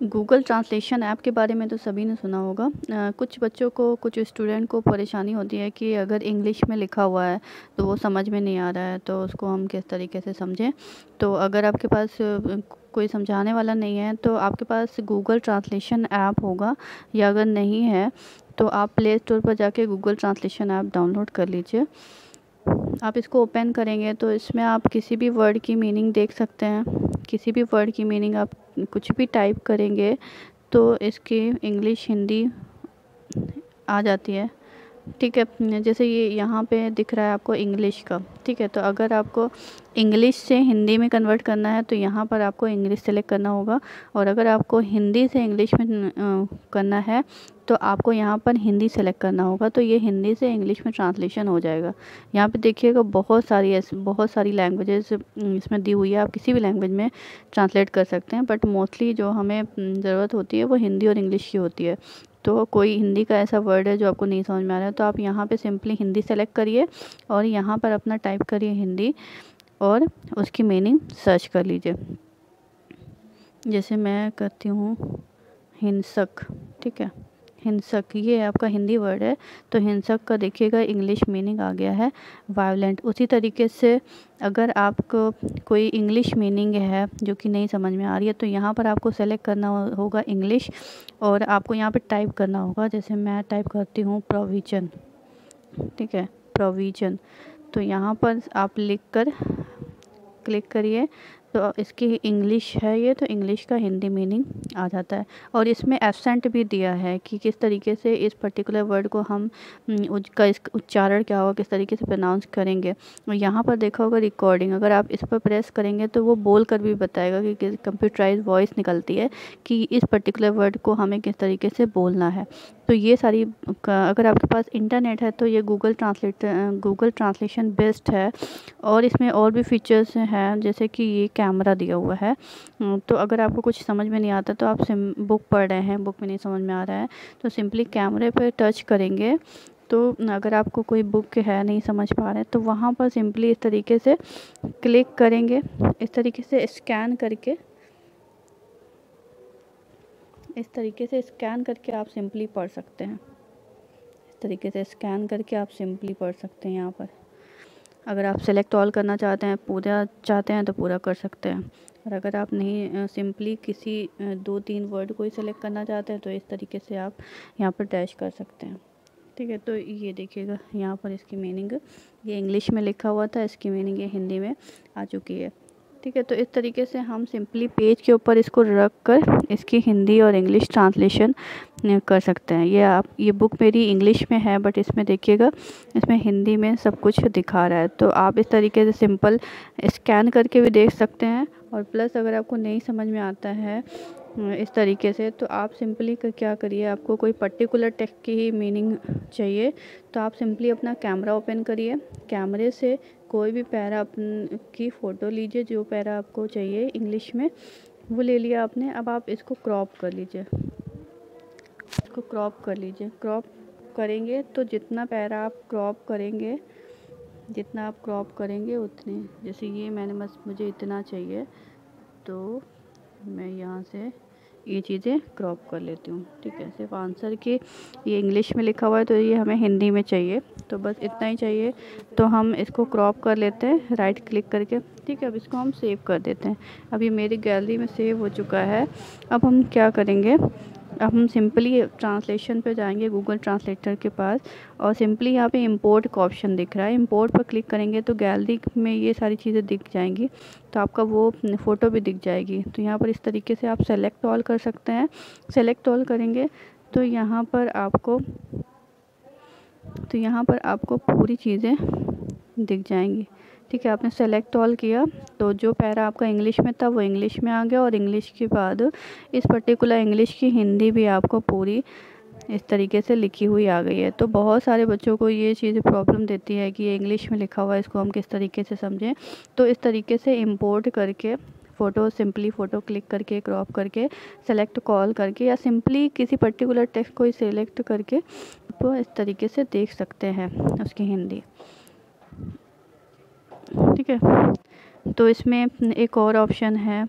Google translation app के बारे में तो सभी ने सुना होगा। आ, कुछ बच्चों को कुछ स्टूडेंट को परेशानी होती है कि अगर इंग्लिश में लिखा हुआ है तो वो समझ में नहीं आ रहा है तो उसको हम किस तरीके से समझें? तो अगर आपके पास कोई समझाने वाला नहीं है तो आपके पास गूगल ट्रांसलेशन ऐप होगा या अगर नहीं है तो आप प्ले स्टोर पर जाके गूगल ट्रांसलेशन ऐप डाउनलोड कर लीजिए। आप इसको ओपन करेंगे तो इसमें आप किसी भी वर्ड की मीनिंग देख सकते हैं। किसी भी वर्ड की मीनिंग आप कुछ भी टाइप करेंगे तो इसकी इंग्लिश हिंदी आ जाती है। ठीक है, जैसे ये यहाँ पे दिख रहा है आपको इंग्लिश का, ठीक है तो अगर आपको इंग्लिश से हिंदी में कन्वर्ट करना है तो यहाँ पर आपको इंग्लिश सेलेक्ट करना होगा, और अगर आपको हिंदी से इंग्लिश में करना है तो आपको यहाँ पर हिंदी सेलेक्ट करना होगा तो ये हिंदी से इंग्लिश में ट्रांसलेशन हो जाएगा। यहाँ पे देखिएगा, बहुत सारी ऐसी, बहुत सारी लैंग्वेजेस इसमें दी हुई है, आप किसी भी लैंग्वेज में ट्रांसलेट कर सकते हैं बट मोस्टली जो हमें ज़रूरत होती है, वो हिंदी और इंग्लिश की होती है। तो कोई हिंदी का ऐसा वर्ड है जो आपको नहीं समझ में आ रहा है तो आप यहाँ पे सिंपली हिंदी सेलेक्ट करिए और यहाँ पर अपना टाइप करिए हिंदी और उसकी मीनिंग सर्च कर लीजिए। जैसे मैं करती हूँ हिंसक, ठीक है? हिंसक, ये आपका हिंदी वर्ड है तो हिंसक का देखिएगा इंग्लिश मीनिंग आ गया है वायलेंट उसी तरीके से अगर आपको कोई इंग्लिश मीनिंग है, जो कि नहीं समझ में आ रही है तो यहाँ पर आपको सेलेक्ट करना होगा इंग्लिश और आपको यहाँ पर टाइप करना होगा, जैसे मैं टाइप करती हूँ प्रोविज़न ठीक है? प्रोविज़न तो यहाँ पर आप लिख कर क्लिक करिए तो इसकी इंग्लिश है ये तो इंग्लिश का हिंदी मीनिंग आ जाता है। और इसमें एबसेंट भी दिया है कि किस तरीके से इस पर्टिकुलर वर्ड को हम उसका इस उच्चारण क्या होगा, किस तरीके से प्रनाउंस करेंगे। और यहाँ पर देखा होगा रिकॉर्डिंग अगर आप इस पर प्रेस करेंगे तो वो बोल कर भी बताएगा कि कंप्यूटराइज वॉइस निकलती है कि इस पर्टिकुलर वर्ड को हमें किस तरीके से बोलना है। तो ये सारी अगर आपके पास इंटरनेट है तो ये Google translate Google translation best है। और इसमें और भी फीचर्स हैं, जैसे कि ये कैमरा दिया हुआ है। तो अगर आपको कुछ समझ में नहीं आता तो आप सिम, बुक पढ़ रहे हैं, बुक में नहीं समझ में आ रहा है तो सिंपली कैमरे पर टच करेंगे। तो अगर आपको कोई बुक है, नहीं समझ पा रहे तो वहाँ पर सिंपली इस तरीके से क्लिक करेंगे। इस तरीके से स्कैन करके, इस तरीके से स्कैन करके आप सिंपली पढ़ सकते हैं। इस तरीके से स्कैन करके आप सिंपली पढ़ सकते हैं यहाँ पर। अगर आप सेलेक्ट ऑल करना चाहते हैं पूरा चाहते हैं तो पूरा कर सकते हैं। और अगर आप नहीं सिंपली किसी दो तीन वर्ड को ही सेलेक्ट करना चाहते हैं तो इस तरीके से आप यहाँ पर डैश कर सकते हैं। ठीक है तो ये देखिएगा, यहाँ पर इसकी मीनिंग ये इंग्लिश में लिखा हुआ था, इसकी मीनिंग ये हिंदी में आ चुकी है। ठीक है तो इस तरीके से हम सिंपली पेज के ऊपर इसको रख कर इसकी हिंदी और इंग्लिश ट्रांसलेशन कर सकते हैं। ये आप, ये बुक मेरी इंग्लिश में है बट इसमें देखिएगा, इसमें हिंदी में सब कुछ दिखा रहा है। तो आप इस तरीके से सिंपल स्कैन करके भी देख सकते हैं, और प्लस अगर आपको नहीं समझ में आता है इस तरीके से तो आप सिंपली क्या करिए, आपको कोई पर्टिकुलर टेक्स्ट की ही मीनिंग चाहिए तो आप सिंपली अपना कैमरा ओपन करिए। कैमरे से कोई भी पैरा अपन की फ़ोटो लीजिए, जो पैरा आपको चाहिए इंग्लिश में, वो ले लिया आपने। अब आप इसको क्रॉप कर लीजिए। इसको क्रॉप कर लीजिए। क्रॉप करेंगे तो जितना पैरा आप क्रॉप करेंगे, जितना आप क्रॉप करेंगे उतने। जैसे ये मैंने बस मुझे इतना चाहिए तो मैं यहाँ से ये चीज़ें क्रॉप कर लेती हूँ। ठीक है? सिर्फ़ आंसर की, ये इंग्लिश में लिखा हुआ है तो ये हमें हिंदी में चाहिए। तो बस इतना ही चाहिए। तो हम इसको क्रॉप कर लेते हैं राइट क्लिक करके। ठीक है, अब इसको हम सेव कर देते हैं। अब ये मेरी गैलरी में सेव हो चुका है। अब हम क्या करेंगे? अब हम सिंपली ट्रांसलेशन पे जाएँगे गूगल ट्रांसलेटर के पास और सिंपली यहाँ पे इंपोर्ट का ऑप्शन दिख रहा है। इंपोर्ट पर क्लिक करेंगे तो गैलरी में ये सारी चीज़ें दिख जाएँगी। तो आपका वो फ़ोटो भी दिख जाएगी। तो यहाँ पर इस तरीके से आप सेलेक्ट ऑल कर सकते हैं। सेलेक्ट ऑल करेंगे तो यहाँ पर आपको तो यहाँ पर आपको पूरी चीज़ें दिख जाएँगी। ठीक है, आपने सेलेक्ट ऑल किया तो जो पैरा आपका इंग्लिश में था वो इंग्लिश में आ गया और इंग्लिश के बाद इस पर्टिकुलर इंग्लिश की हिंदी भी आपको पूरी इस तरीके से लिखी हुई आ गई है। तो बहुत सारे बच्चों को ये चीज़ प्रॉब्लम देती है कि ये इंग्लिश में लिखा हुआ है, इसको हम किस तरीके से समझें। तो इस तरीके से इम्पोर्ट करके फ़ोटो सिंपली फ़ोटो क्लिक करके क्रॉप करके सेलेक्ट कॉल करके या सिंपली किसी पर्टिकुलर टेक्स्ट को ही सेलेक्ट करके तो इस तरीके से देख सकते हैं उसकी हिंदी। ठीक है? तो इसमें एक और ऑप्शन है।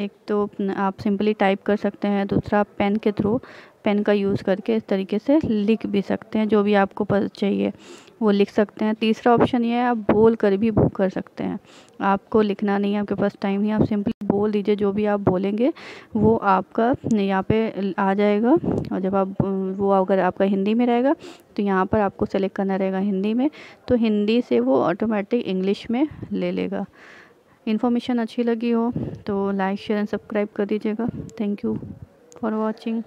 एक तो आप सिंपली टाइप कर सकते हैं, दूसरा पेन के थ्रू, पेन का यूज़ करके इस तरीके से लिख भी सकते हैं, जो भी आपको चाहिए, वो लिख सकते हैं। तीसरा ऑप्शन ये है, आप बोल कर भी बुक कर सकते हैं। आपको लिखना नहीं है, आपके पास टाइम नहीं आप सिंपली बोल दीजिए, जो भी आप बोलेंगे, वो आपका यहाँ पे आ जाएगा। और जब आप, वो अगर आपका हिंदी में रहेगा तो यहाँ पर आपको सेलेक्ट करना रहेगा हिंदी में तो हिंदी से वो ऑटोमेटिक इंग्लिश में ले लेगा। इन्फॉर्मेशन अच्छी लगी हो तो लाइक शेयर एंड सब्सक्राइब कर दीजिएगा। Thank you for watching